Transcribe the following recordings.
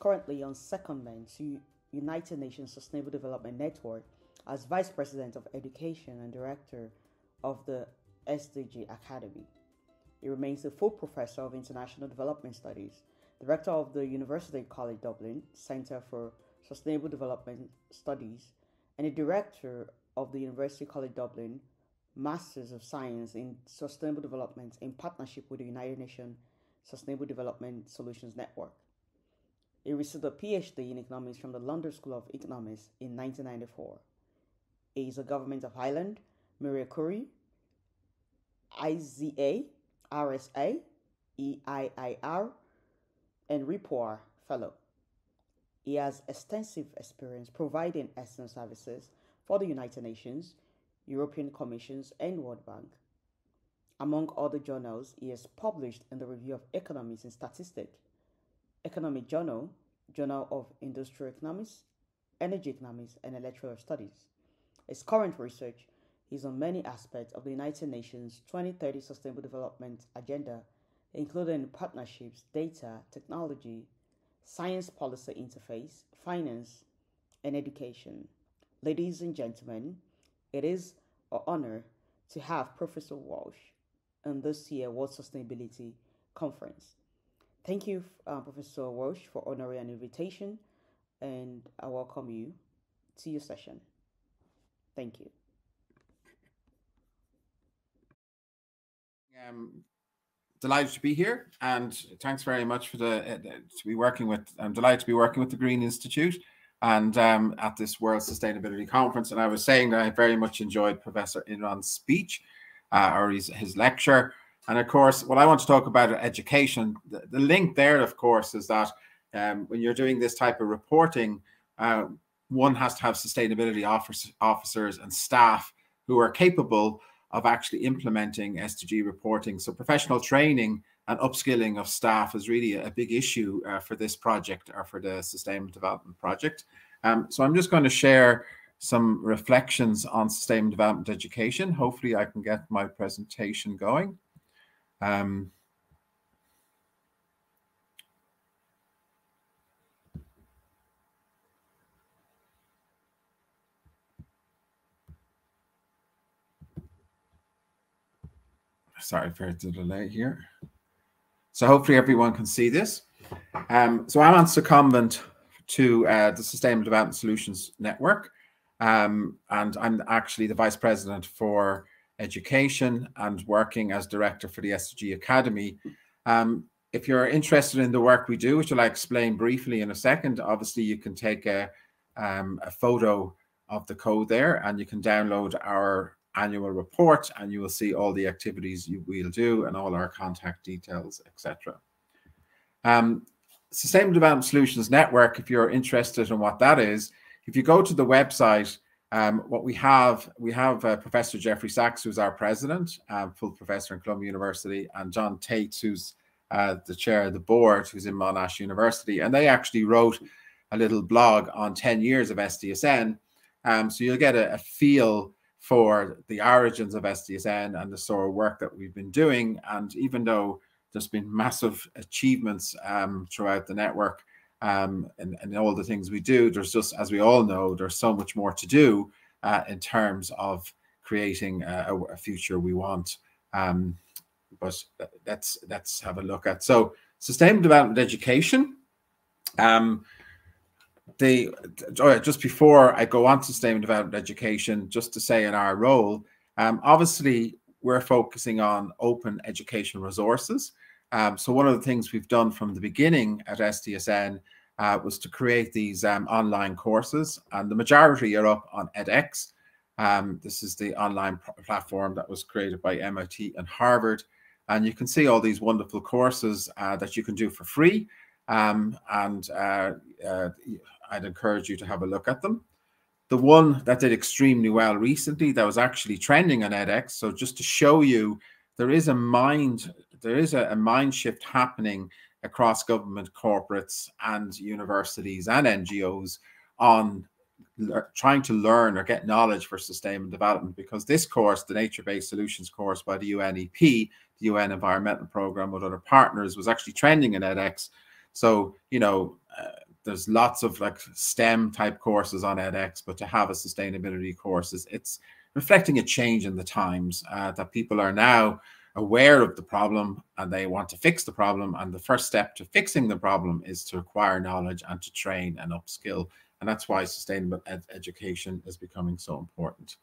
Currently on secondment to United Nations Sustainable Development Network as Vice President of Education and Director of the SDG Academy. He remains the full professor of International Development Studies, Director of the University College Dublin Centre for Sustainable Development Studies, and a Director of the University College Dublin Masters of Science in Sustainable Development in partnership with the United Nations Sustainable Development Solutions Network. He received a PhD in economics from the London School of Economics in 1994. He is a Government of Ireland, Marie Curie, IZA, RSA, EIIR, and RIPOR Fellow. He has extensive experience providing external services for the United Nations, European Commissions, and World Bank. Among other journals, he has published in the Review of Economics and Statistics, Economic Journal, Journal of Industrial Economics, Energy Economics, and Electoral Studies. His current research is on many aspects of the United Nations 2030 Sustainable Development Agenda, including partnerships, data, technology, science policy interface, finance, and education. Ladies and gentlemen, it is an honor to have Professor Walsh in this year World Sustainability Conference. Thank you, uh, Professor Walsh, for honoring an invitation, and I welcome you to your session. Thank you. Um, delighted to be here, and thanks very much for the uh, to be working with. I'm delighted to be working with the Green Institute and um, at this World Sustainability Conference. And I was saying that I very much enjoyed Professor Imran's speech uh, or his, his lecture. And of course, what I want to talk about education, the, the link there, of course, is that um, when you're doing this type of reporting, uh, one has to have sustainability office, officers and staff who are capable of actually implementing SDG reporting. So professional training and upskilling of staff is really a big issue uh, for this project or for the Sustainable Development Project. Um, so I'm just going to share some reflections on Sustainable Development Education. Hopefully I can get my presentation going. Um, sorry for the delay here. So hopefully everyone can see this. Um, so I'm on secondment to uh, the Sustainable Development Solutions Network. Um, and I'm actually the Vice President for Education and working as Director for the SDG Academy. Um, if you're interested in the work we do, which I'll explain briefly in a second, obviously you can take a, um, a photo of the code there and you can download our annual report and you will see all the activities you will do and all our contact details, etc. Um, Sustainable Development Solutions Network, if you're interested in what that is, if you go to the website, um, what we have, we have uh, Professor Jeffrey Sachs, who's our president, uh, full professor in Columbia University, and John Thwaites, who's uh, the chair of the board, who's in Monash University. And they actually wrote a little blog on 10 years of SDSN. Um, so you'll get a, a feel for the origins of SDSN and the sort of work that we've been doing. And even though there's been massive achievements um, throughout the network um, and, and all the things we do, there's just, as we all know, there's so much more to do uh, in terms of creating a, a future we want. Um, but let's let's have a look at so sustainable development education. Um, the oh, just before I go on to sustainable development education, just to say in our role, um, obviously we're focusing on open educational resources. Um, so one of the things we've done from the beginning at SDSN uh, was to create these um, online courses, and the majority are up on edX. Um, this is the online platform that was created by MIT and Harvard, and you can see all these wonderful courses uh, that you can do for free. Um, and uh, uh I'd encourage you to have a look at them. The one that did extremely well recently that was actually trending on edX. So just to show you, there is a mind, there is a, a mind shift happening across government corporates and universities and NGOs on trying to learn or get knowledge for sustainable development because this course, the nature-based solutions course by the UNEP, the UN Environmental Programme with other partners was actually trending in edX. So, you know, uh, there's lots of like STEM type courses on edX, but to have a sustainability course is it's reflecting a change in the times uh, that people are now aware of the problem and they want to fix the problem. And the first step to fixing the problem is to acquire knowledge and to train and upskill. And that's why sustainable ed education is becoming so important.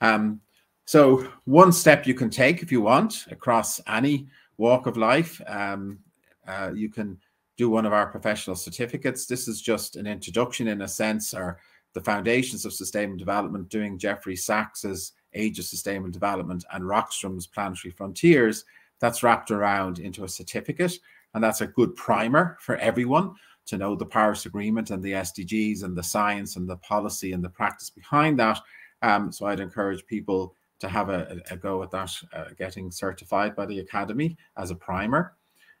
Um, so one step you can take if you want across any walk of life, um, uh, you can do one of our professional certificates. This is just an introduction in a sense, or the foundations of sustainable development, doing Jeffrey Sachs's Age of Sustainable Development and Rockstrom's Planetary Frontiers. That's wrapped around into a certificate, and that's a good primer for everyone to know the Paris Agreement and the SDGs and the science and the policy and the practice behind that. Um, so I'd encourage people to have a, a go at that, uh, getting certified by the Academy as a primer.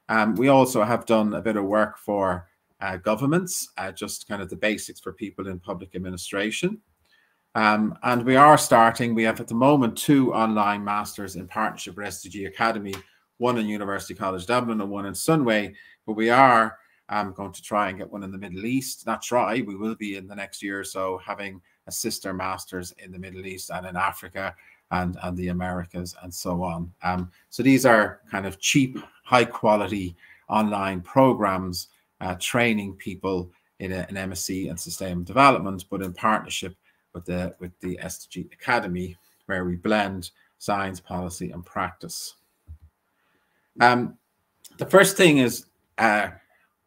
Um, we also have done a bit of work for uh, governments, uh, just kind of the basics for people in public administration. Um, and we are starting, we have at the moment two online masters in partnership with SDG Academy, one in University College Dublin and one in Sunway. But we are um, going to try and get one in the Middle East. Not try, we will be in the next year or so having a sister masters in the Middle East and in Africa and, and the Americas and so on. Um, so these are kind of cheap, high quality online programs uh, training people in a, an MSc and sustainable development, but in partnership with the with the SDG Academy, where we blend science, policy, and practice. Um, the first thing is uh,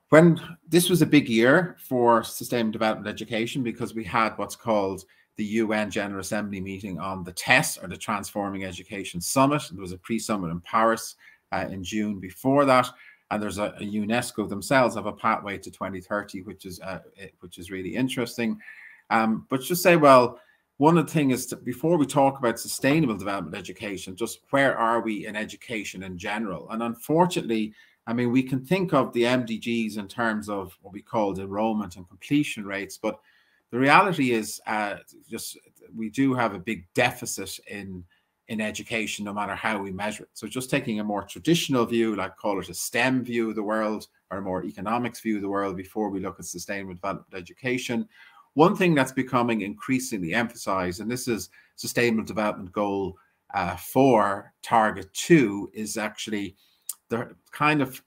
when this was a big year for sustainable development education because we had what's called the UN General Assembly meeting on the TESS or the Transforming Education Summit. There was a pre-summit in Paris uh, in June before that, and there's a, a, UNESCO themselves have a pathway to 2030, which is uh, which is really interesting. Um, but just say, well, one of the things is to, before we talk about sustainable development education, just where are we in education in general? And unfortunately, I mean, we can think of the MDGs in terms of what we call enrollment and completion rates, but the reality is uh, just we do have a big deficit in in education, no matter how we measure it. So just taking a more traditional view, like call it a STEM view of the world or a more economics view of the world before we look at sustainable development education. One thing that's becoming increasingly emphasized, and this is Sustainable Development Goal uh, 4, Target 2, is actually the kind of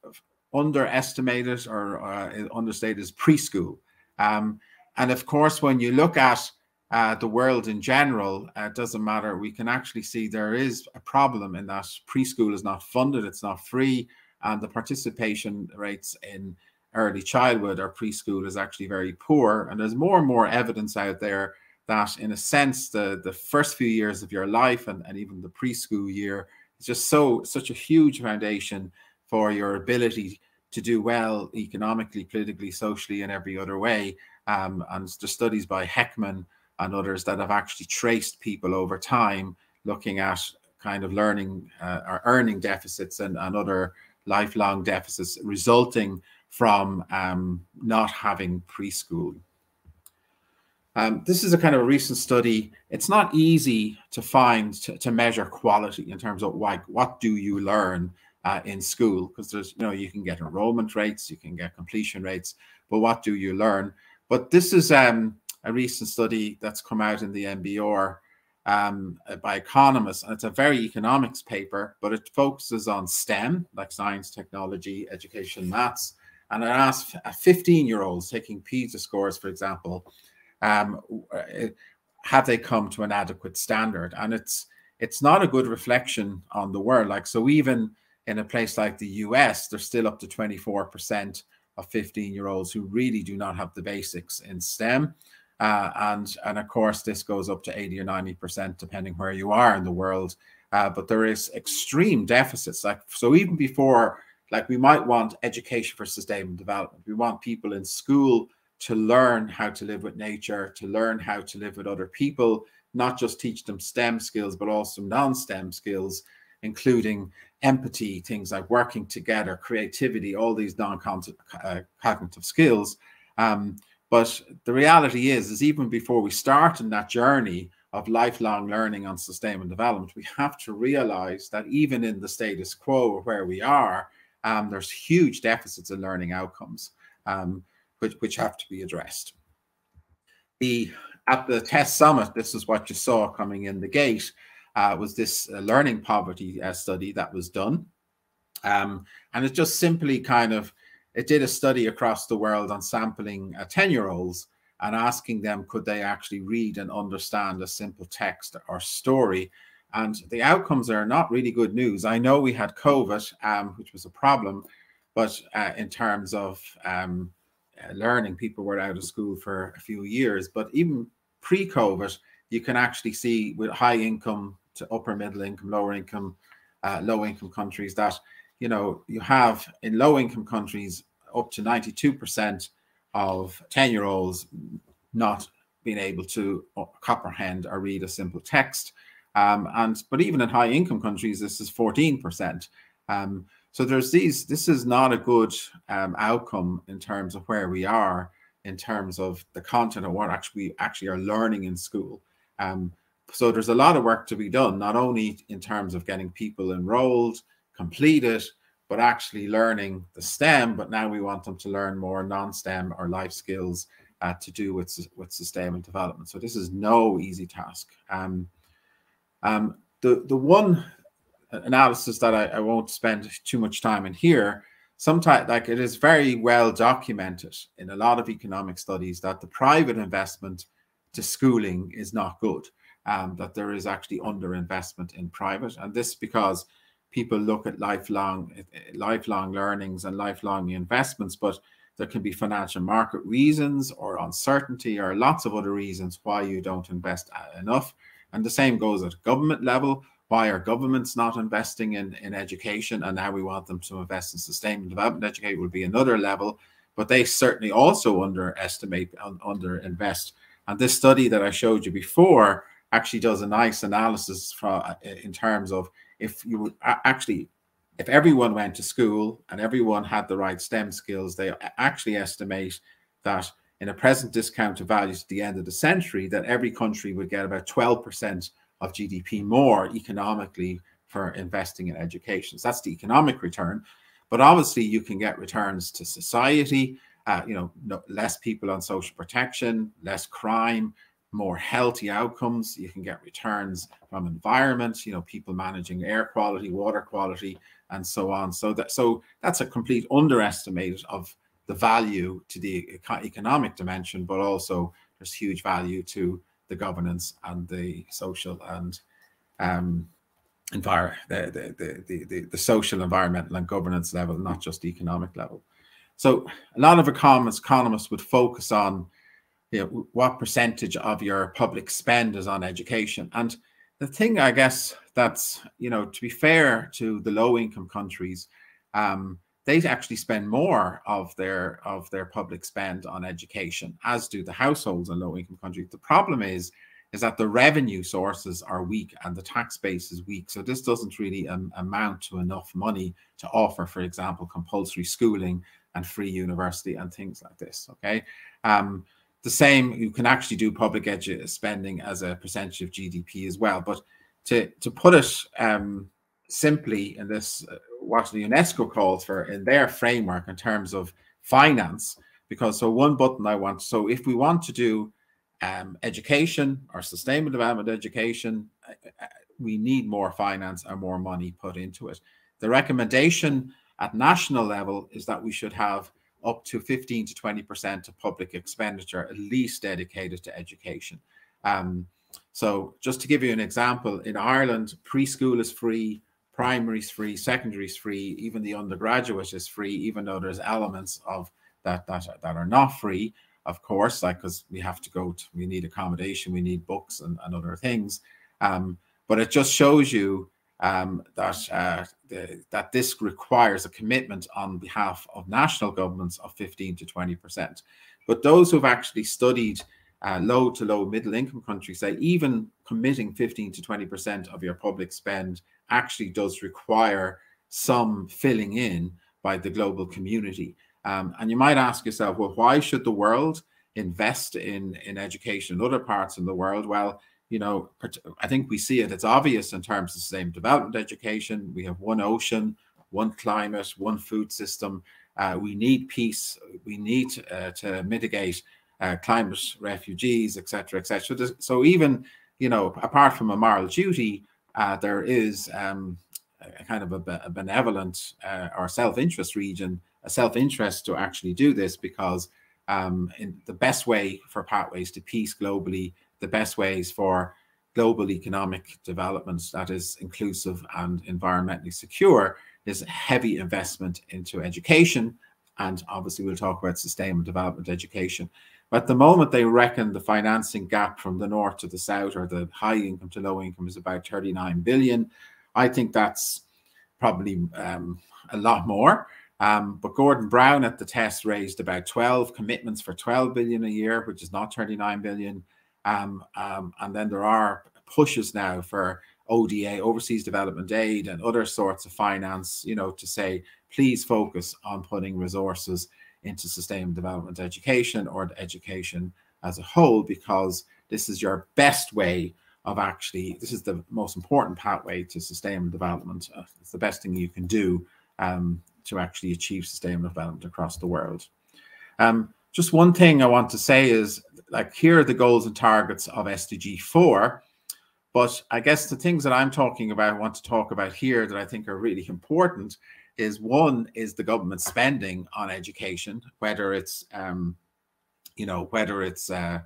underestimated or uh, understated is preschool. Um, and of course, when you look at uh, the world in general, uh, it doesn't matter. We can actually see there is a problem in that preschool is not funded, it's not free, and the participation rates in early childhood or preschool is actually very poor. And there's more and more evidence out there that, in a sense, the, the first few years of your life and, and even the preschool year is just so such a huge foundation for your ability to do well economically, politically, socially, and every other way. Um, and the studies by Heckman and others that have actually traced people over time, looking at kind of learning uh, or earning deficits and, and other lifelong deficits resulting from um, not having preschool. Um, this is a kind of a recent study. It's not easy to find to, to measure quality in terms of like what do you learn uh, in school because there's you know you can get enrollment rates, you can get completion rates, but what do you learn? But this is um, a recent study that's come out in the NBER um, by economists, and it's a very economics paper, but it focuses on STEM, like science, technology, education, maths, and I asked 15 year olds taking PISA scores, for example, um, have they come to an adequate standard? And it's it's not a good reflection on the world. Like so, even in a place like the US, there's still up to 24% of 15 year olds who really do not have the basics in STEM. Uh, and and of course, this goes up to 80 or 90% depending where you are in the world. Uh, but there is extreme deficits. Like so, even before like we might want education for sustainable development. We want people in school to learn how to live with nature, to learn how to live with other people, not just teach them STEM skills, but also non-STEM skills, including empathy, things like working together, creativity, all these non-cognitive uh, skills. Um, but the reality is, is even before we start in that journey of lifelong learning on sustainable development, we have to realize that even in the status quo where we are, um, there's huge deficits in learning outcomes. Um, which, which have to be addressed. The at the TESS summit, this is what you saw coming in the gate, uh, was this uh, learning poverty uh, study that was done. Um, and it just simply kind of, it did a study across the world on sampling 10-year-olds and asking them could they actually read and understand a simple text or story. And the outcomes are not really good news. I know we had COVID, um, which was a problem, but uh, in terms of um, uh, learning, people were out of school for a few years. But even pre-COVID, you can actually see with high income to upper middle income, lower income, uh, low income countries that you know you have in low income countries up to 92% of 10 year olds not being able to uh, comprehend or read a simple text. Um, and but even in high income countries, this is 14%. Um, so there's these, this is not a good um, outcome in terms of where we are in terms of the content of what actually actually are learning in school. Um, so there's a lot of work to be done, not only in terms of getting people enrolled, completed, but actually learning the STEM. But now we want them to learn more non-STEM or life skills uh, to do with with sustainable development. So this is no easy task. Um, um, the the one analysis that I, I won't spend too much time in here. Sometimes, like it is very well documented in a lot of economic studies that the private investment to schooling is not good. Um, that there is actually underinvestment in private, and this because people look at lifelong lifelong learnings and lifelong investments, but there can be financial market reasons or uncertainty or lots of other reasons why you don't invest enough. And the same goes at government level. Why are governments not investing in, in education? And now we want them to invest in sustainable development education would be another level. But they certainly also underestimate, and underinvest. And this study that I showed you before actually does a nice analysis from, uh, in terms of if you actually if everyone went to school and everyone had the right STEM skills, they uh, actually estimate that in a present discount of values at the end of the century, that every country would get about 12% of GDP more economically for investing in education. So that's the economic return. But obviously, you can get returns to society, uh, you know, no, less people on social protection, less crime, more healthy outcomes. You can get returns from environment, you know, people managing air quality, water quality, and so on. So that so that's a complete underestimate of the value to the economic dimension, but also there's huge value to the governance and the social and um, envir the, the, the, the, the social, environmental, and governance level, not just the economic level. So a lot of economists, economists would focus on you know, what percentage of your public spend is on education. And the thing, I guess, that's, you know, to be fair to the low income countries, um, they actually spend more of their of their public spend on education, as do the households in low income countries. The problem is, is that the revenue sources are weak and the tax base is weak. So this doesn't really um, amount to enough money to offer, for example, compulsory schooling and free university and things like this. Okay. Um, the same, you can actually do public edu spending as a percentage of GDP as well. But to, to put it um, simply in this, uh, what the UNESCO calls for in their framework in terms of finance, because so one button I want, so if we want to do um, education or sustainable development education, uh, uh, we need more finance and more money put into it. The recommendation at national level is that we should have up to 15 to 20% of public expenditure at least dedicated to education. Um, so just to give you an example, in Ireland, preschool is free, primary is free, secondary is free, even the undergraduate is free, even though there's elements of that that, that are not free, of course, like because we have to go to, we need accommodation, we need books and, and other things. Um, but it just shows you um, that uh, the, that this requires a commitment on behalf of national governments of 15 to 20 percent. But those who've actually studied uh, low to low middle income countries say even committing 15 to 20 percent of your public spend actually does require some filling in by the global community. Um, and you might ask yourself, well, why should the world invest in in education in other parts of the world? Well, you know, I think we see it. It's obvious in terms of the same development education. We have one ocean, one climate, one food system, Uh, we need peace. We need uh, to mitigate uh, climate refugees, etc., etc. So even you know, apart from a moral duty, uh, there is um, a kind of a, a benevolent uh, or self-interest region, a self-interest to actually do this because um, the best way for pathways to peace globally, the best ways for global economic development that is inclusive and environmentally secure is heavy investment into education. And obviously, we'll talk about sustainable development education. But at the moment, they reckon the financing gap from the north to the south or the high income to low income is about 39 billion. I think that's probably um, a lot more. Um, but Gordon Brown at the TESS raised about 12 commitments for 12 billion a year, which is not 39 billion. Um, um, and then there are pushes now for ODA, overseas development aid, and other sorts of finance, you know, to say, please focus on putting resources into sustainable development education or education as a whole, because this is your best way of actually, this is the most important pathway to sustainable development. Uh, it's the best thing you can do um, to actually achieve sustainable development across the world. Um, just one thing I want to say is like here are the goals and targets of SDG 4. But I guess the things that I'm talking about, I want to talk about here that I think are really important is one is the government spending on education, whether it's um, you know whether it's uh,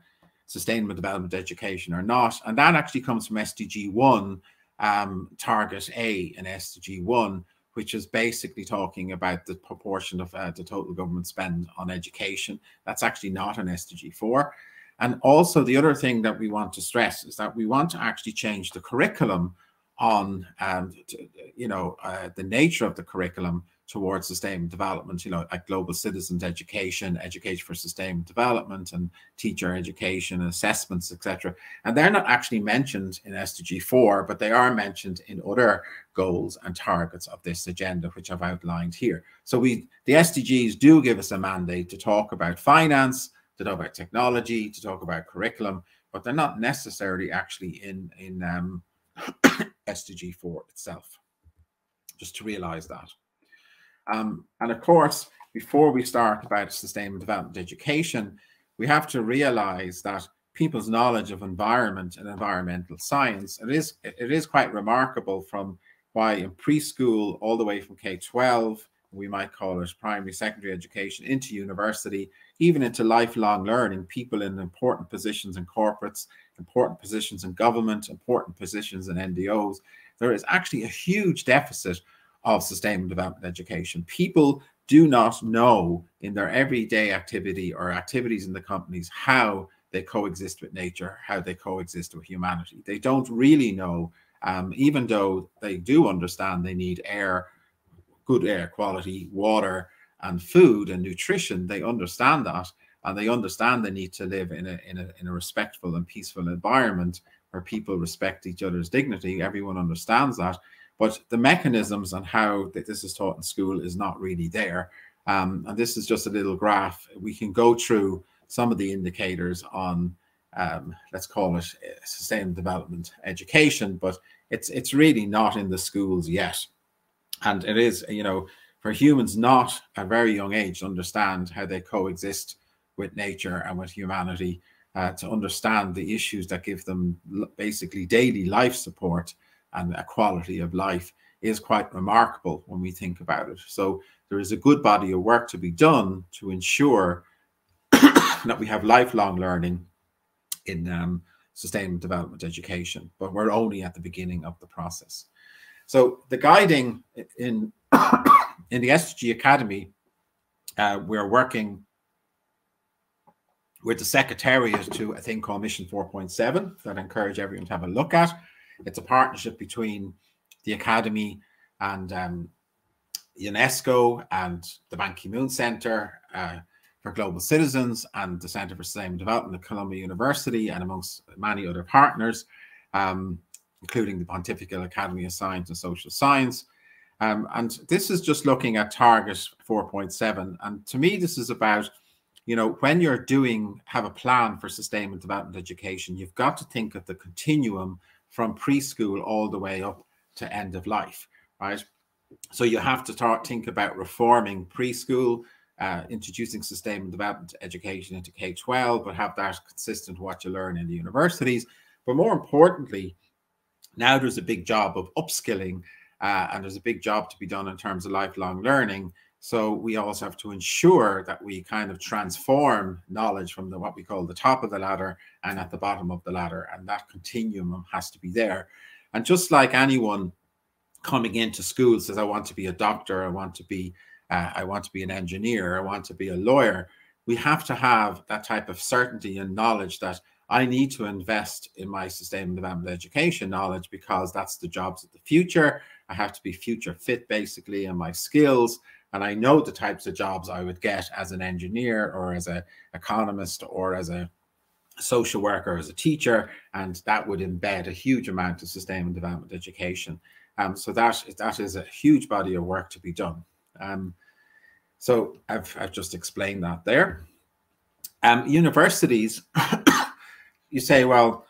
sustainable development education or not, and that actually comes from SDG one um, target A in SDG one, which is basically talking about the proportion of uh, the total government spend on education. That's actually not an SDG four. And also the other thing that we want to stress is that we want to actually change the curriculum on um, to, you know uh, the nature of the curriculum towards sustainable development you know like global citizens education education for sustainable development and teacher education assessments etc and they're not actually mentioned in sdg 4 but they are mentioned in other goals and targets of this agenda which i've outlined here. So we the sdgs do give us a mandate to talk about finance to talk about technology to talk about curriculum but they're not necessarily actually in in um, SDG4 itself, just to realize that. Um, and of course, before we start about sustainable development education, we have to realize that people's knowledge of environment and environmental science, it is, it is quite remarkable from why in preschool all the way from K-12, we might call it primary, secondary education, into university, even into lifelong learning, people in important positions in corporates important positions in government, important positions in NGOs, there is actually a huge deficit of sustainable development education. People do not know in their everyday activity or activities in the companies how they coexist with nature, how they coexist with humanity. They don't really know, um, even though they do understand they need air, good air quality, water, and food and nutrition. They understand that, and they understand they need to live in a in a in a respectful and peaceful environment where people respect each other's dignity. Everyone understands that, but the mechanisms and how this is taught in school is not really there. Um, and this is just a little graph. We can go through some of the indicators on, um, let's call it uh, sustainable development education, but it's it's really not in the schools yet. And it is, you know, for humans not at a very young age to understand how they coexist with nature and with humanity uh, to understand the issues that give them basically daily life support and a quality of life is quite remarkable when we think about it. So there is a good body of work to be done to ensure that we have lifelong learning in um, sustainable development education, but we're only at the beginning of the process. So the guiding in in the SDG Academy, uh, we're working with the secretariat to a thing called Mission 4.7 that I encourage everyone to have a look at. It's a partnership between the Academy and um, UNESCO and the Ban Ki-moon Center uh, for Global Citizens and the Center for Sustainable Development at Columbia University and amongst many other partners, um, including the Pontifical Academy of Science and Social Science. Um, and this is just looking at target 4.7. And to me, this is about you know, when you're doing, have a plan for sustainable development education, you've got to think of the continuum from preschool all the way up to end of life, right? So you have to start think about reforming preschool, uh, introducing sustainable development education into K-12, but have that consistent what you learn in the universities. But more importantly, now there's a big job of upskilling uh, and there's a big job to be done in terms of lifelong learning. So we also have to ensure that we kind of transform knowledge from the what we call the top of the ladder and at the bottom of the ladder, and that continuum has to be there. And just like anyone coming into school says, "I want to be a doctor, I want to be, uh, I want to be an engineer, I want to be a lawyer," we have to have that type of certainty and knowledge that I need to invest in my sustainable development education knowledge because that's the jobs of the future. I have to be future fit basically in my skills and I know the types of jobs I would get as an engineer or as an economist or as a social worker, as a teacher, and that would embed a huge amount of sustainable development education. Um, so that that is a huge body of work to be done. Um, so I've, I've just explained that there. Um, universities, you say, well,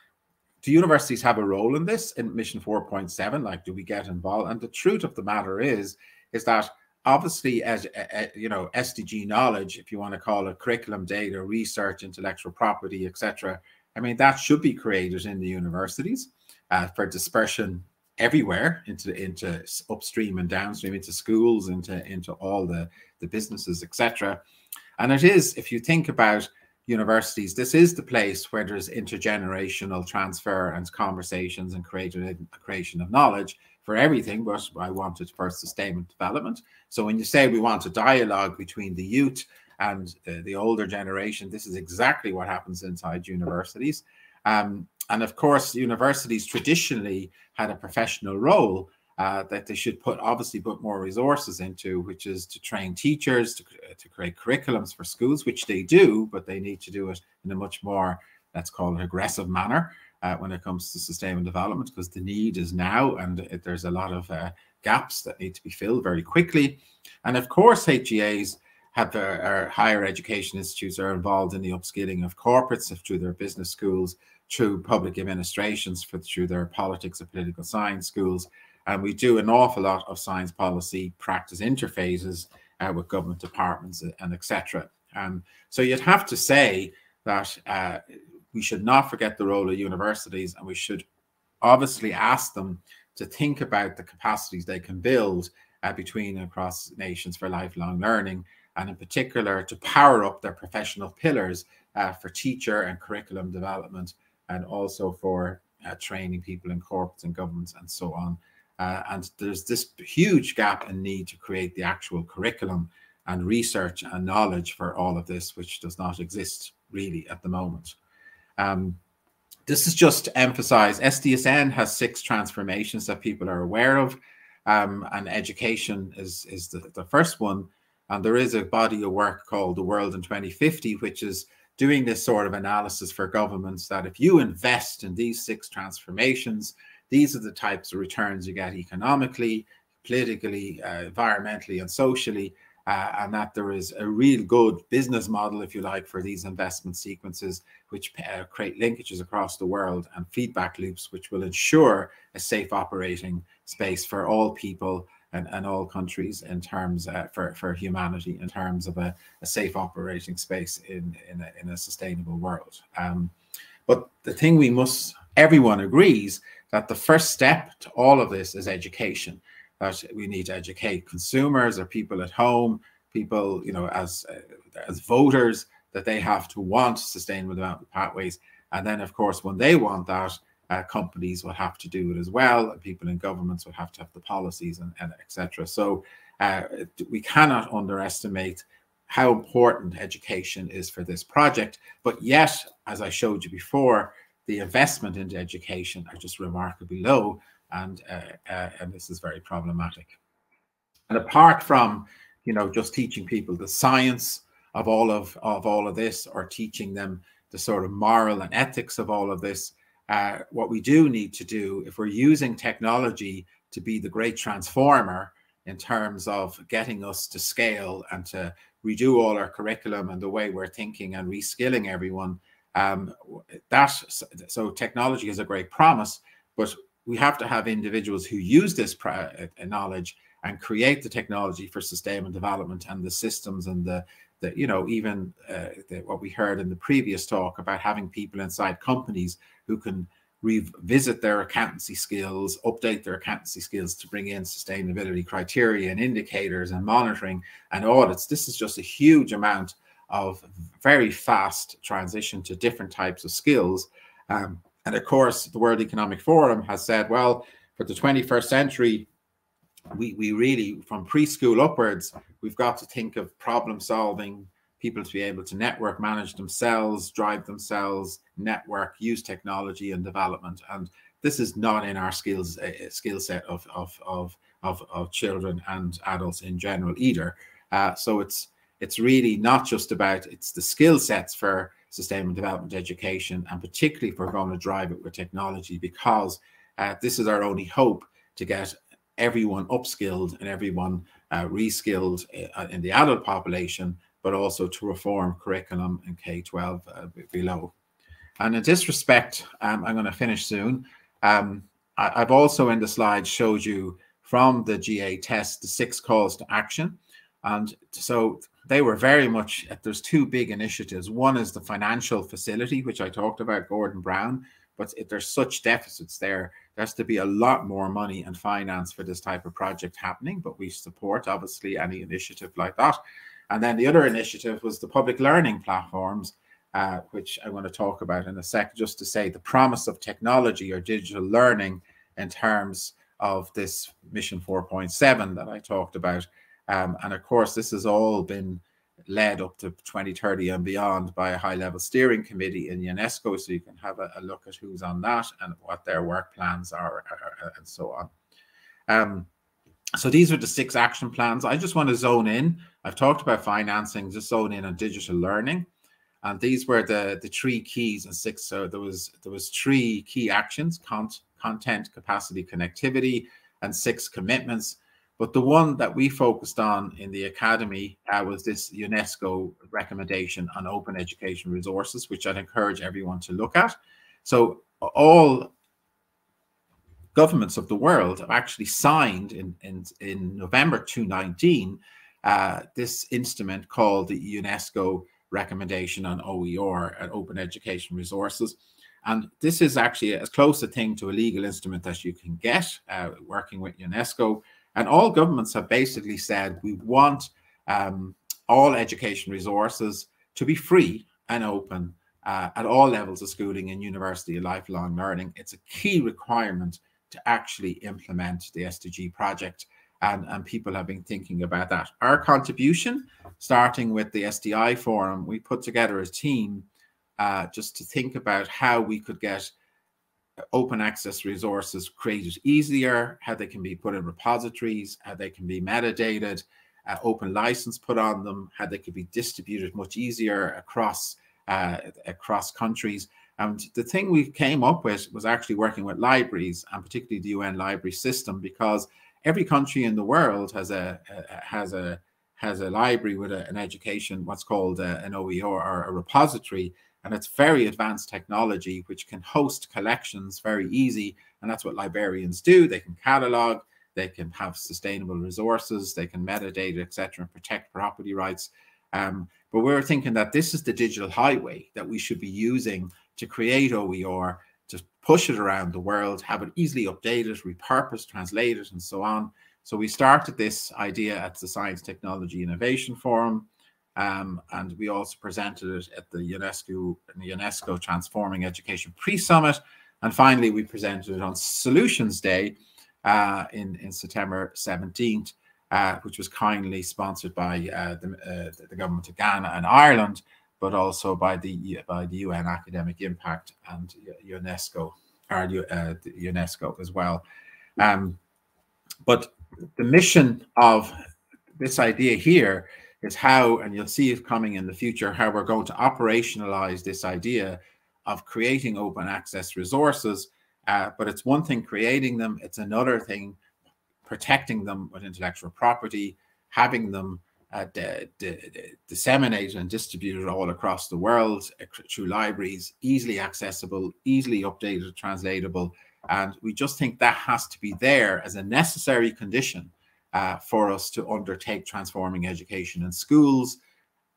do universities have a role in this in Mission 4.7? Like, do we get involved? And the truth of the matter is, is that obviously as you know sdg knowledge if you want to call it curriculum data research intellectual property etc i mean that should be created in the universities uh, for dispersion everywhere into into upstream and downstream into schools into into all the the businesses etc and it is if you think about universities this is the place where there's intergenerational transfer and conversations and creative creation of knowledge for everything, but I wanted for sustainable development. So when you say we want a dialogue between the youth and the, the older generation, this is exactly what happens inside universities. Um, and of course, universities traditionally had a professional role uh, that they should put obviously put more resources into, which is to train teachers, to, to create curriculums for schools, which they do, but they need to do it in a much more, let's call it aggressive manner uh, when it comes to sustainable development because the need is now and it, there's a lot of uh, gaps that need to be filled very quickly. And of course, HEAs have their higher education institutes are involved in the upskilling of corporates through their business schools, through public administrations, for, through their politics or political science schools. And we do an awful lot of science policy practice interfaces uh, with government departments and etc. Um, so you'd have to say that uh, we should not forget the role of universities and we should obviously ask them to think about the capacities they can build uh, between and across nations for lifelong learning and in particular to power up their professional pillars uh, for teacher and curriculum development and also for uh, training people in corporates and governments and so on. Uh, and there's this huge gap and need to create the actual curriculum and research and knowledge for all of this, which does not exist really at the moment. Um, this is just to emphasize SDSN has six transformations that people are aware of, um, and education is, is the, the first one. And there is a body of work called The World in 2050, which is doing this sort of analysis for governments that if you invest in these six transformations, these are the types of returns you get economically, politically, uh, environmentally, and socially uh, and that there is a real good business model, if you like, for these investment sequences, which uh, create linkages across the world and feedback loops, which will ensure a safe operating space for all people and, and all countries in terms uh, for, for humanity, in terms of a, a safe operating space in, in, a, in a sustainable world. Um, but the thing we must, everyone agrees that the first step to all of this is education that we need to educate consumers or people at home, people, you know, as uh, as voters, that they have to want sustainable development pathways. And then, of course, when they want that, uh, companies will have to do it as well, people in governments will have to have the policies and, and etc. So uh, we cannot underestimate how important education is for this project. But yet, as I showed you before, the investment into education are just remarkably low and uh, uh, and this is very problematic. And apart from you know just teaching people the science of all of of all of this, or teaching them the sort of moral and ethics of all of this, uh, what we do need to do if we're using technology to be the great transformer in terms of getting us to scale and to redo all our curriculum and the way we're thinking and reskilling everyone um, that so technology is a great promise but we have to have individuals who use this uh, knowledge and create the technology for sustainable development and the systems and the that you know even uh, the, what we heard in the previous talk about having people inside companies who can revisit their accountancy skills update their accountancy skills to bring in sustainability criteria and indicators and monitoring and audits. This is just a huge amount of very fast transition to different types of skills um, and of course the world economic forum has said well for the 21st century we, we really, from preschool upwards, we've got to think of problem solving, people to be able to network, manage themselves, drive themselves, network, use technology and development. And this is not in our skills uh, skill set of, of, of, of, of children and adults in general either. Uh, so it's it's really not just about it's the skill sets for sustainable development education, and particularly if we're going to drive it with technology, because uh, this is our only hope to get everyone upskilled and everyone uh, reskilled uh, in the adult population, but also to reform curriculum in K-12 uh, below. And in this respect, um, I'm going to finish soon. Um, I, have also in the slide showed you from the GA TESS the six calls to action. And so they were very much, there's two big initiatives. One is the financial facility, which I talked about, Gordon Brown, but if there's such deficits there, there has to be a lot more money and finance for this type of project happening. But we support obviously any initiative like that. And then the other initiative was the public learning platforms, uh, which I want to talk about in a sec, just to say the promise of technology or digital learning in terms of this Mission 4.7 that I talked about. Um, and of course, this has all been led up to 2030 and beyond by a high level steering committee in UNESCO. So you can have a, a look at who's on that and what their work plans are, and so on. Um, so these are the six action plans. I just want to zone in. I've talked about financing, just zone in on digital learning. And these were the, the three keys and six. So there was there was three key actions, content, capacity, connectivity, and six commitments. But the one that we focused on in the academy uh, was this UNESCO recommendation on open education resources, which I'd encourage everyone to look at. So all governments of the world have actually signed in, in, in November 2019 uh, this instrument called the UNESCO recommendation on OER, and open education resources. And this is actually as close a thing to a legal instrument as you can get, uh, working with UNESCO. And all governments have basically said we want um, all education resources to be free and open uh, at all levels of schooling and university and lifelong learning. It's a key requirement to actually implement the SDG project. And, and people have been thinking about that. Our contribution, starting with the STI forum, we put together a team uh, just to think about how we could get open access resources created easier, how they can be put in repositories, how they can be metadated, uh, open license put on them, how they could be distributed much easier across uh, across countries. And the thing we came up with was actually working with libraries and particularly the UN library system because every country in the world has a, a has a has a library with a, an education, what's called a, an OER or a repository and it's very advanced technology which can host collections very easy. And that's what librarians do. They can catalog they can have sustainable resources they can metadata etc and protect property rights. Um, but we're thinking that this is the digital highway that we should be using to create oer to push it around the world have it easily updated repurposed translated and so on. So we started this idea at the science technology innovation forum um, and we also presented it at the UNESCO the UNESCO Transforming Education Pre-Summit. And finally, we presented it on Solutions Day uh, in, in September 17th, uh, which was kindly sponsored by uh, the, uh, the government of Ghana and Ireland, but also by the by the UN Academic Impact and UNESCO, or uh, UNESCO as well. Um, but the mission of this idea here is how, and you'll see it coming in the future, how we're going to operationalize this idea of creating open access resources. Uh, but it's one thing creating them, it's another thing protecting them with intellectual property, having them uh, disseminated and distributed all across the world uh, through libraries, easily accessible, easily updated, translatable. And we just think that has to be there as a necessary condition uh, for us to undertake transforming education in schools,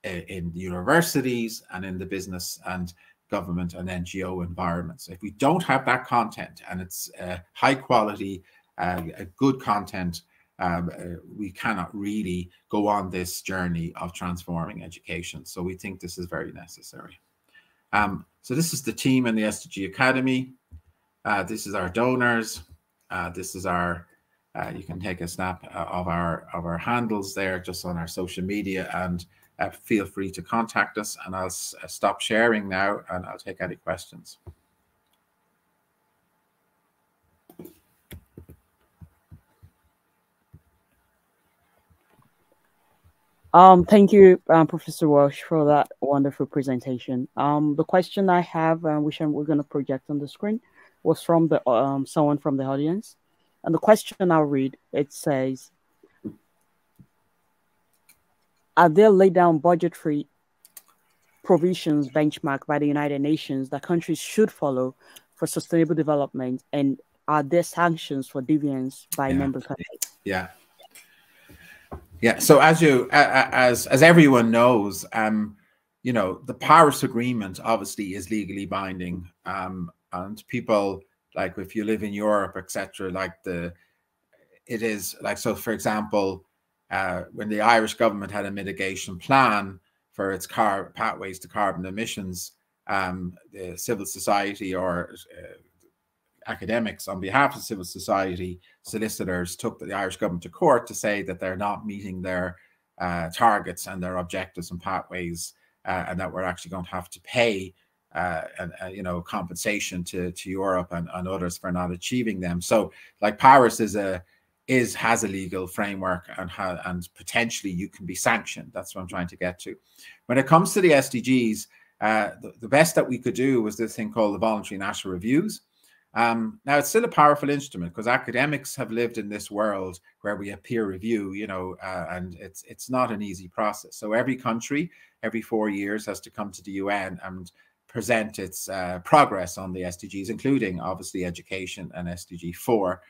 in universities, and in the business and government and NGO environments. If we don't have that content and it's uh, high quality, uh, good content, um, uh, we cannot really go on this journey of transforming education. So we think this is very necessary. Um, so this is the team in the SDG Academy. Uh, this is our donors. Uh, this is our, uh, you can take a snap uh, of our of our handles there just on our social media and uh, feel free to contact us and I'll stop sharing now and I'll take any questions. Um, thank you, um, Professor Walsh, for that wonderful presentation. Um, the question I have, uh, which I'm, we're going to project on the screen, was from the um, someone from the audience, and the question I'll read. It says, "Are there laid down budgetary provisions benchmarked by the United Nations that countries should follow for sustainable development, and are there sanctions for deviance by yeah. member countries?" Yeah. Yeah. So as you as as everyone knows, um, you know, the Paris Agreement obviously is legally binding. Um, and people like if you live in Europe, etc., like the it is like so. For example, uh, when the Irish government had a mitigation plan for its car pathways to carbon emissions, um, the civil society or uh, academics on behalf of civil society solicitors took the Irish government to court to say that they're not meeting their uh, targets and their objectives and pathways, uh, and that we're actually going to have to pay, uh, and uh, you know, compensation to to Europe and, and others for not achieving them. So, like Paris is a is has a legal framework and ha, and potentially you can be sanctioned. That's what I'm trying to get to. When it comes to the SDGs, uh, the, the best that we could do was this thing called the voluntary national reviews um, now it's still a powerful instrument because academics have lived in this world where we have peer review, you know, uh, and it's it's not an easy process. So every country, every four years, has to come to the UN and present its uh, progress on the SDGs, including obviously education and SDG four.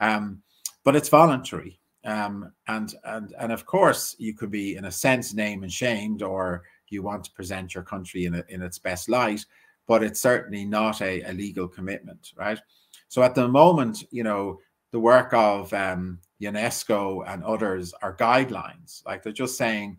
Um, but it's voluntary, um, and and and of course you could be in a sense name and shamed, or you want to present your country in a, in its best light but it's certainly not a, a legal commitment, right? So at the moment, you know, the work of um, UNESCO and others are guidelines. Like they're just saying,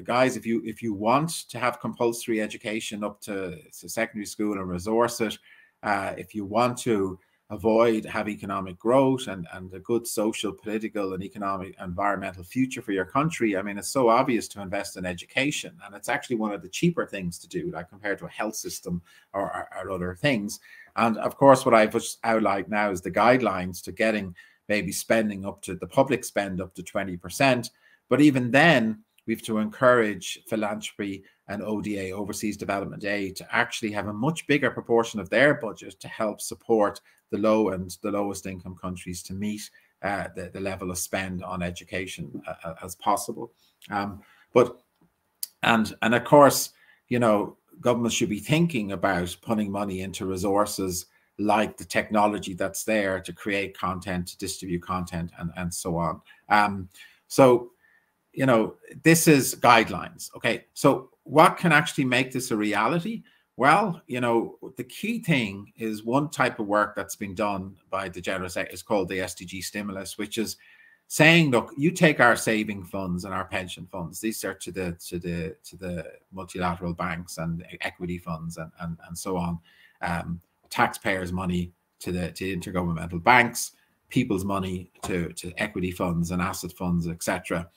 guys, if you if you want to have compulsory education up to, to secondary school and resource it, uh, if you want to avoid have economic growth and, and a good social, political, and economic environmental future for your country, I mean, it's so obvious to invest in education. And it's actually one of the cheaper things to do, like compared to a health system or, or, or other things. And of course, what I've just outlined now is the guidelines to getting maybe spending up to the public spend up to 20%. But even then, we have to encourage philanthropy and ODA, overseas development aid, to actually have a much bigger proportion of their budget to help support the low and the lowest income countries to meet uh, the, the level of spend on education uh, uh, as possible. Um, but and and of course, you know, governments should be thinking about putting money into resources like the technology that's there to create content, to distribute content, and and so on. Um, so you know, this is guidelines. Okay. So what can actually make this a reality? Well, you know, the key thing is one type of work that's been done by the general sector is called the SDG stimulus, which is saying, look, you take our saving funds and our pension funds, these are to the to the to the multilateral banks and equity funds and and, and so on, um, taxpayers' money to the to intergovernmental banks, people's money to to equity funds and asset funds, etc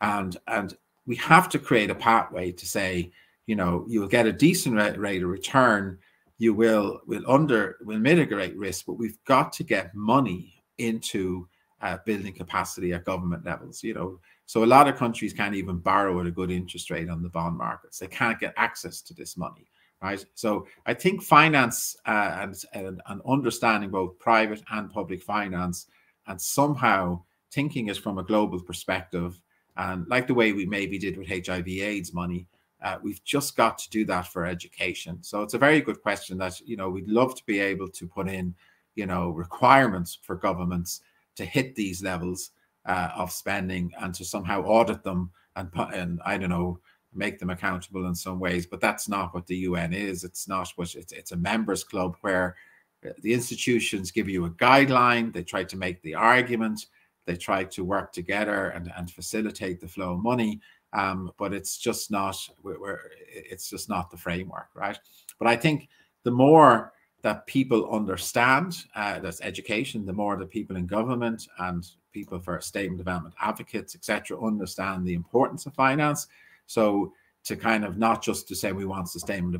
and and we have to create a pathway to say you know you'll get a decent rate of return. You will will under will mitigate risk but we've got to get money into uh, building capacity at government levels you know. So a lot of countries can't even borrow at a good interest rate on the bond markets. They can't get access to this money right? So i think finance uh, and, and, and understanding both private and public finance and somehow thinking it from a global perspective and like the way we maybe did with HIV AIDS money, uh, we've just got to do that for education. So it's a very good question that, you know, we'd love to be able to put in, you know, requirements for governments to hit these levels. uh, of spending and to somehow audit them and, and I don't know, make them accountable in some ways. But that's not what the UN is. It's not what it's, it's a members club where uh, the institutions give you a guideline. They try to make the argument. They try to work together and, and facilitate the flow of money. Um, but it's just not we're, it's just not the framework, right? But I think the more that people understand uh, that's education, the more that people in government and people for stable development advocates, etc., understand the importance of finance. So to kind of not just to say we want sustainable,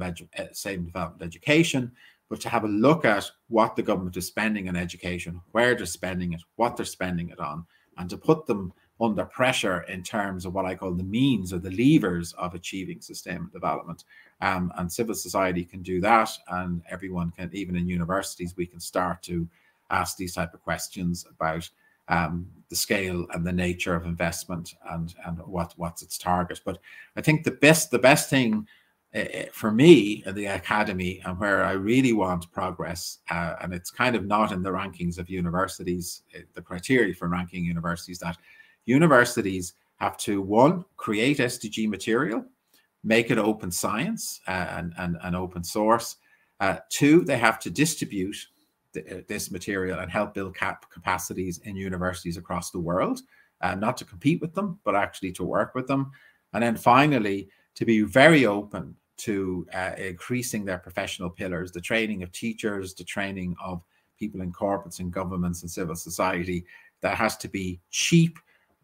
sustainable development education, but to have a look at what the government is spending on education, where they're spending it, what they're spending it on, and to put them under pressure in terms of what I call the means or the levers of achieving sustainable development. Um, and civil society can do that, and everyone can, even in universities, we can start to ask these type of questions about um, the scale and the nature of investment and and what what's its target. But I think the best the best thing for me the academy and where I really want progress, uh, and it's kind of not in the rankings of universities, the criteria for ranking universities that universities have to one create SDG material, make it open science uh, and, and, and open source. Uh, two, they have to distribute uh, this material and help build cap capacities in universities across the world, uh, not to compete with them, but actually to work with them. And then finally, to be very open to uh, increasing their professional pillars, the training of teachers, the training of people in corporates and governments and civil society. That has to be cheap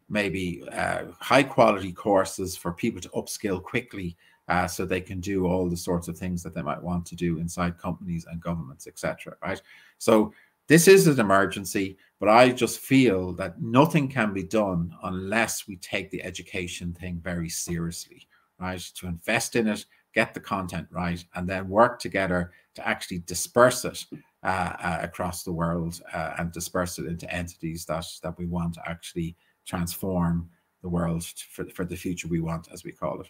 maybe uh, high quality courses for people to upskill quickly uh, so they can do all the sorts of things that they might want to do inside companies and governments, etc. Right. So this is an emergency, but I just feel that nothing can be done unless we take the education thing very seriously, right? To invest in it, get the content right, and then work together to actually disperse it uh, uh, across the world uh, and disperse it into entities that that we want to actually transform the world for, for the future we want, as we call it.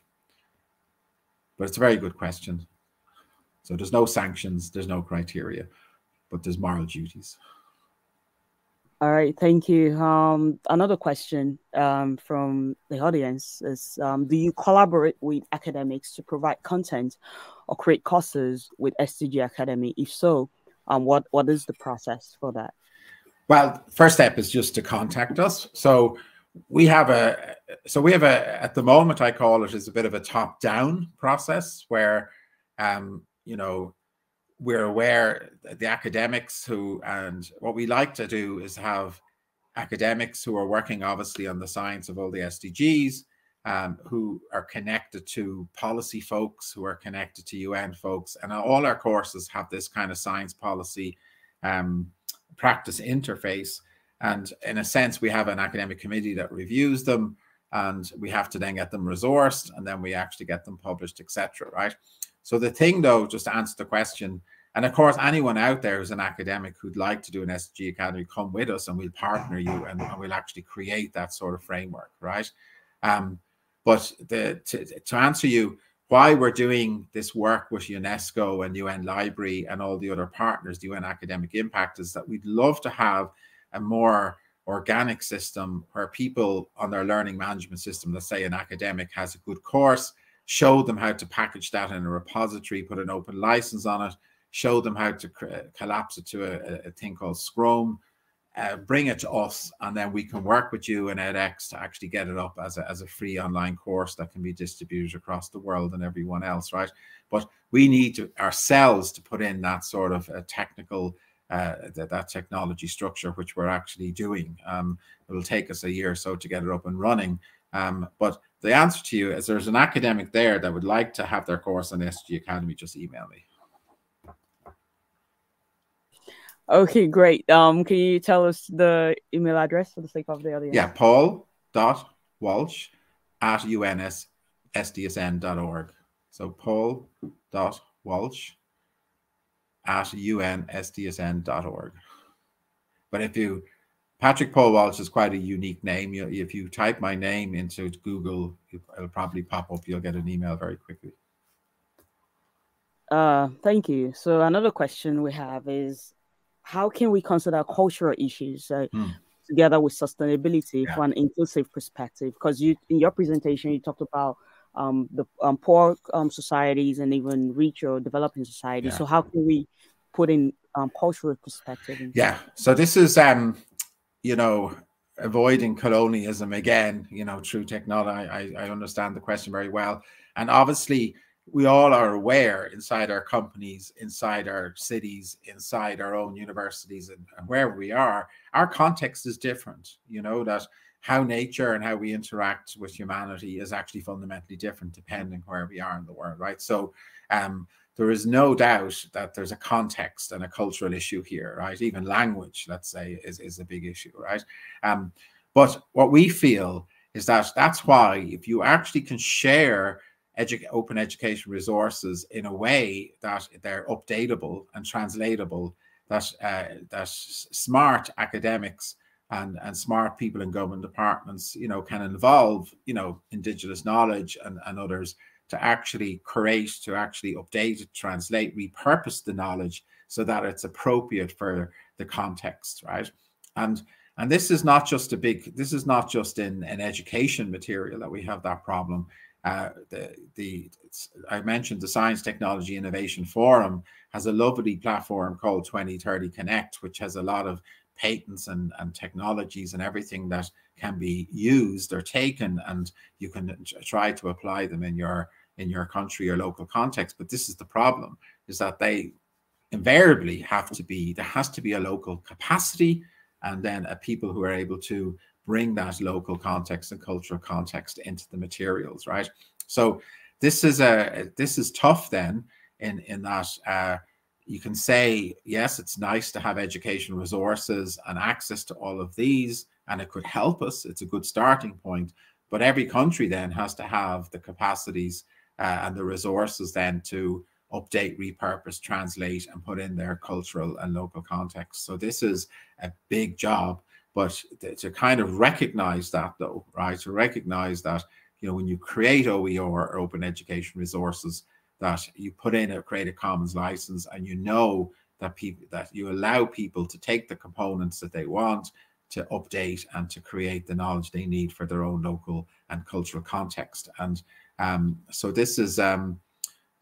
But it's a very good question. So there's no sanctions, there's no criteria, but there's moral duties. All right, thank you. Um, another question um, from the audience is um, Do you collaborate with academics to provide content or create courses with SDG Academy? If so, um, what, what is the process for that? Well, first step is just to contact us. So we have a so we have a at the moment I call it is a bit of a top down process where um you know we're aware the academics who and what we like to do is have academics who are working obviously on the science of all the SDGs um, who are connected to policy folks who are connected to UN folks and all our courses have this kind of science policy um, practice interface. And in a sense, we have an academic committee that reviews them and we have to then get them resourced and then we actually get them published, etc. Right. So the thing though, just to answer the question, and of course, anyone out there who's an academic who'd like to do an SDG Academy, come with us and we'll partner you and, and we'll actually create that sort of framework, right? Um, but the, to, to answer you, why we're doing this work with UNESCO and UN Library and all the other partners, the UN Academic Impact, is that we'd love to have a more organic system where people on their learning management system, let's say an academic has a good course, show them how to package that in a repository, put an open license on it, show them how to collapse it to a, a thing called SCORM, uh, bring it to us, and then we can work with you and edX to actually get it up as a, as a free online course that can be distributed across the world and everyone else, right? But we need to ourselves to put in that sort of a technical uh, that, that technology structure, which we're actually doing. Um, it'll take us a year or so to get it up and running. Um, but the answer to you is there's an academic there that would like to have their course on SDG Academy, just email me. Okay, great. Um, can you tell us the email address for the sake of the audience? Yeah, paul dot walsh at unsdsn.org. So paul dot walsh at unsdsn.org. But if you Patrick Paul Walsh is quite a unique name. You, if you type my name into Google, it'll probably pop up. You'll get an email very quickly. Uh, thank you. So another question we have is how can we consider cultural issues? So, mm. together with sustainability yeah. for an inclusive perspective. Because you, in your presentation, you talked about um, the um, poor um, societies and even rich or developing societies. Yeah. So how can we put in um, cultural perspective? Yeah. So this is, um, you know, avoiding colonialism again. You know, through technology. I, I understand the question very well, and obviously we all are aware inside our companies, inside our cities, inside our own universities, and, and wherever we are, our context is different. You know that how nature and how we interact with humanity is actually fundamentally different depending where we are in the world, right? So um, there is no doubt that there's a context and a cultural issue here, right? Even language, let's say, is, is a big issue, right? Um, but what we feel is that that's why if you actually can share edu open education resources in a way that they're updatable and translatable, that uh, that smart academics and and smart people in government departments you know can involve you know indigenous knowledge and, and others to actually create to actually update translate repurpose the knowledge so that it's appropriate for the context right? And and this is not just a big this is not just in an education material that we have that problem. Uh, the the I mentioned the Science Technology Innovation Forum has a lovely platform called 2030 Connect, which has a lot of patents and, and technologies and everything that can be used or taken and you can try to apply them in your in your country or local context. But this is the problem is that they invariably have to be there has to be a local capacity and then a people who are able to bring that local context and cultural context into the materials right? So this is a this is tough then in in that uh, you can say, yes, it's nice to have education resources and access to all of these, and it could help us. It's a good starting point. But every country then has to have the capacities uh, and the resources then to update, repurpose, translate, and put in their cultural and local context. So this is a big job. But to kind of recognize that, though, right? To recognize that, you know, when you create OER or open education resources, that you put in a Creative Commons license and you know that people that you allow people to take the components that they want to update and to create the knowledge they need for their own local and cultural context. And um, so this is um,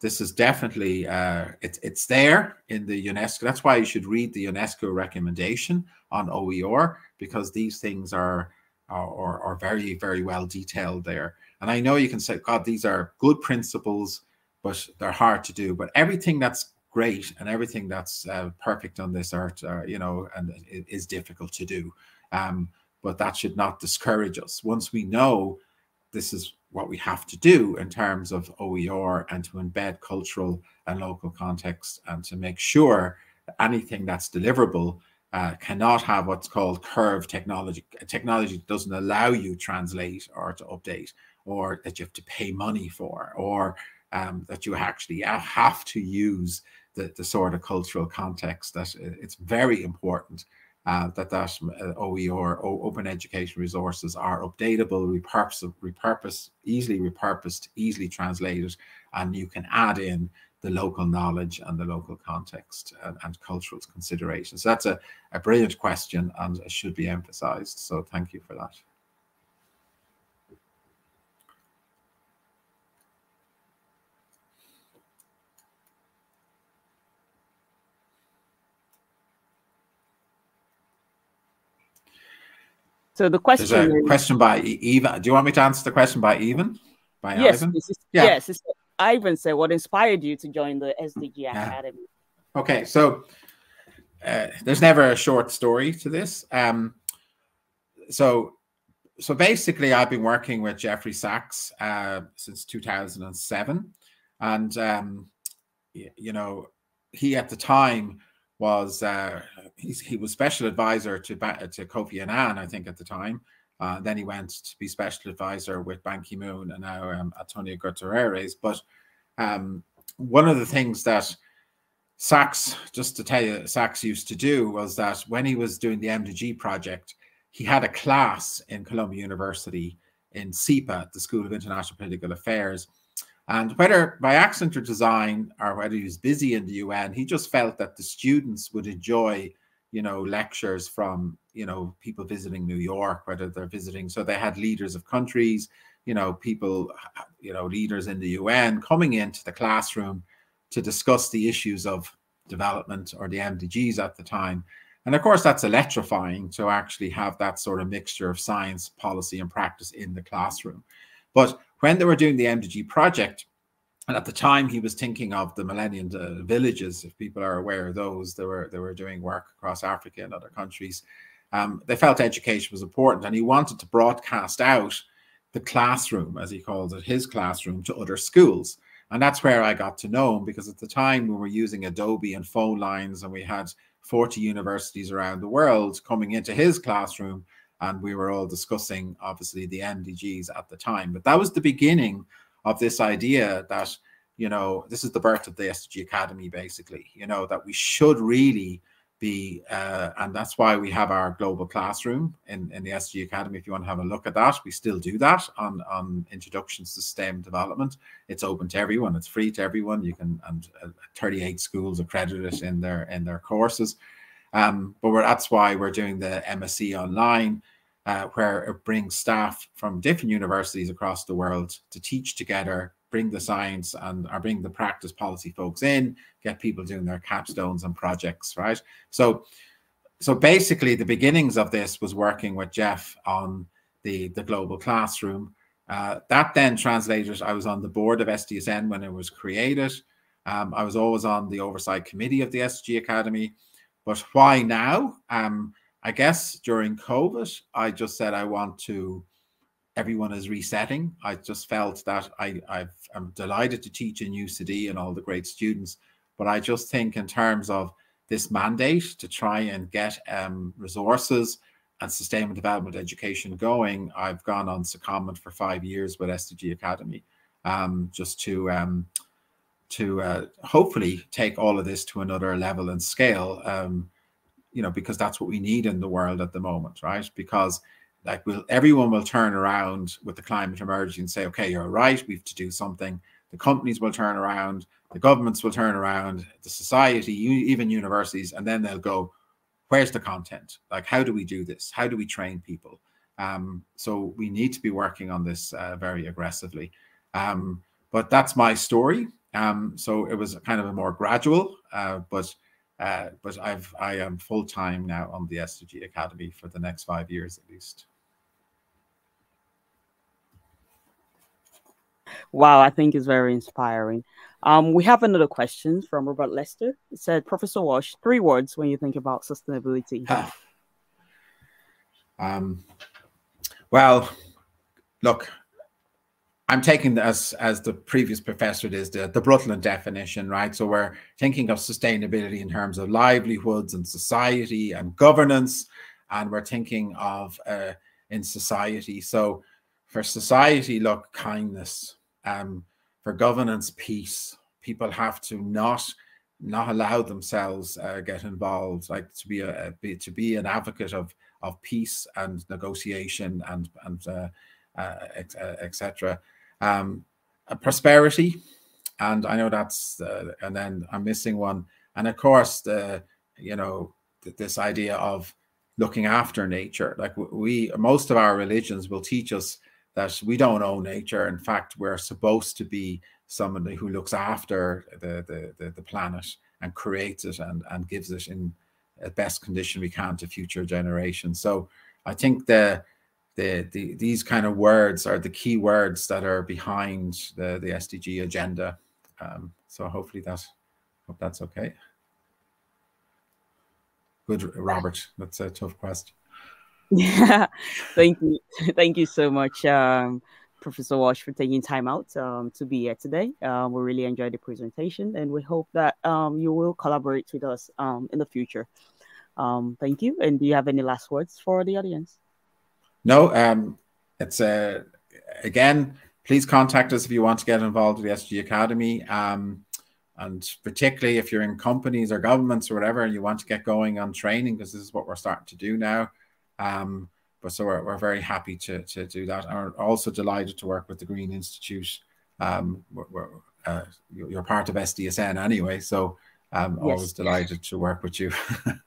this is definitely uh, it's it's there in the UNESCO. That's why you should read the UNESCO recommendation on OER because these things are are, are very very well detailed there. And I know you can say, God, these are good principles but they're hard to do. But everything that's great and everything that's uh, perfect on this earth, uh, you know, and it is difficult to do. Um, but that should not discourage us. Once we know this is what we have to do in terms of OER and to embed cultural and local context and to make sure that anything that's deliverable uh, cannot have what's called curve technology. Technology doesn't allow you to translate or to update or that you have to pay money for or um, that you actually have to use the, the sort of cultural context that it's very important uh, that that uh, OER or open education resources are updatable, repurposed, repurposed, easily repurposed, easily translated, and you can add in the local knowledge and the local context and, and cultural considerations. So that's a, a brilliant question and should be emphasized. So thank you for that. So the question There's a is, question by Eva. Do you want me to answer the question by Even? By yes, Ivan? Is, yeah. yes. Ivan said, "What inspired you to join the SDG yeah. Academy?" Okay, so uh, there's never a short story to this. Um, so, so basically, I've been working with Jeffrey Sachs uh, since 2007, and um, you know, he at the time was uh, he was special advisor to to Kofi Annan, I think, at the time. Uh, then he went to be special advisor with Ban Ki Moon and now um, Antonio Guterres. But um, one of the things that Sachs, just to tell you, Sachs used to do was that when he was doing the MDG project, he had a class in Columbia University in SIPA, the School of International Political Affairs, and whether by accident or design, or whether he was busy in the UN, he just felt that the students would enjoy, you know, lectures from, you know, people visiting New York, whether they're visiting. So they had leaders of countries, you know, people, you know, leaders in the UN coming into the classroom to discuss the issues of development or the MDGs at the time. And of course, that's electrifying to actually have that sort of mixture of science, policy, and practice in the classroom. But when they were doing the MDG project, and at the time he was thinking of the millennium uh, villages if people are aware of those they were they were doing work across africa and other countries um, they felt education was important and he wanted to broadcast out the classroom as he calls it his classroom to other schools. And that's where i got to know him because at the time we were using adobe and phone lines and we had 40 universities around the world coming into his classroom and we were all discussing obviously the mdgs at the time but that was the beginning of this idea that you know this is the birth of the SDG Academy, basically. You know that we should really be, uh, and that's why we have our global classroom in, in the SDG Academy. If you want to have a look at that, we still do that on on introductions to STEM development. It's open to everyone. It's free to everyone. You can and uh, 38 schools accredit it in their in their courses. Um, but that's why we're doing the MSc online uh, where it brings staff from different universities across the world to teach together, bring the science and or bring the practice policy folks in, get people doing their capstones and projects, right? So, so basically, the beginnings of this was working with Jeff on the the global classroom. Uh, that then translated. I was on the board of SDSN when it was created. Um, I was always on the oversight committee of the SDG Academy. But why now? Um, I guess during COVID, I just said I want to. Everyone is resetting. I just felt that I i am delighted to teach in UCD and all the great students, but I just think in terms of this mandate to try and get um, resources and sustainable development education going, I've gone on secondment for five years with SDG Academy, um, just to um, to uh, hopefully take all of this to another level and scale. Um, you know, because that's what we need in the world at the moment, right? Because like will everyone will turn around with the climate emergency and say, okay, you're right, we have to do something. The companies will turn around, the governments will turn around, the society, even universities, and then they'll go, where's the content? Like, how do we do this? How do we train people? Um, so we need to be working on this uh, very aggressively. Um, but that's my story. Um, so it was kind of a more gradual, uh, but uh, but I've I am full time now on the SDG Academy for the next five years at least. Wow, I think it's very inspiring. Um, we have another question from Robert Lester. It said, Professor Walsh, three words when you think about sustainability. um, well, look, I'm taking as as the previous professor did the the Brundtland definition, right? So we're thinking of sustainability in terms of livelihoods and society and governance, and we're thinking of uh, in society. So for society, look, kindness. Um, for governance, peace. People have to not not allow themselves uh, get involved, like to be a, be, to be an advocate of of peace and negotiation and and uh, uh, etc. Um, prosperity, and I know that's uh, and then I'm missing one, and of course the you know th this idea of looking after nature. Like we, most of our religions will teach us that we don't own nature. In fact, we're supposed to be somebody who looks after the the, the, the planet and creates it and and gives it in the best condition we can to future generations. So I think the the, the these kind of words are the key words that are behind the the SDG agenda. Um, so hopefully that hope that's okay. Good, Robert. That's a tough question. Yeah, thank you, thank you so much, um, Professor Walsh, for taking time out um, to be here today. Um, we really enjoyed the presentation, and we hope that um, you will collaborate with us um, in the future. Um, thank you. And do you have any last words for the audience? No, um, it's uh, again, please contact us if you want to get involved with the SDG Academy. Um, and particularly if you're in companies or governments or whatever, and you want to get going on training, because this is what we're starting to do now. Um, but so we're, we're very happy to, to do that. And we're also delighted to work with the Green Institute. Um, we're, we're uh, you're part of SDSN anyway, so I'm yes. always delighted to work with you.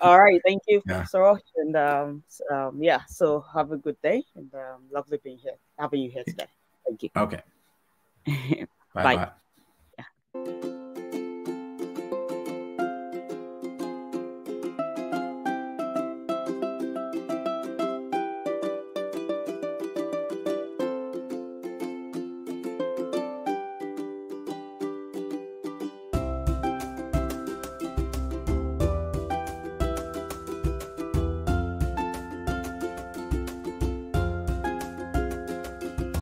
All right. Thank you, yeah. Saroj. And um, um, yeah, so have a good day and um, lovely being here, having you here today. Thank you. Okay. bye. bye. bye. Yeah.